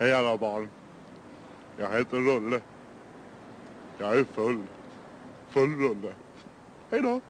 Hej alla barn. Jag heter Rulle. Jag är full. Full rulle. Hej då.